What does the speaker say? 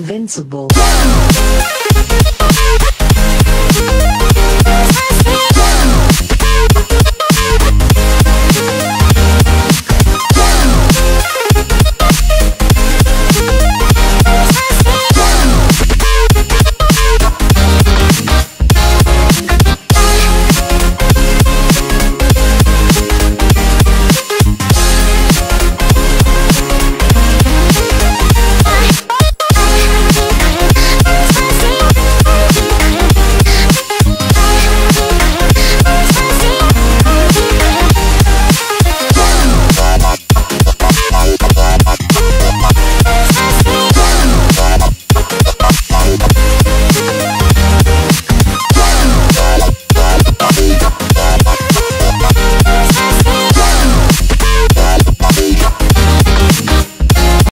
invincible.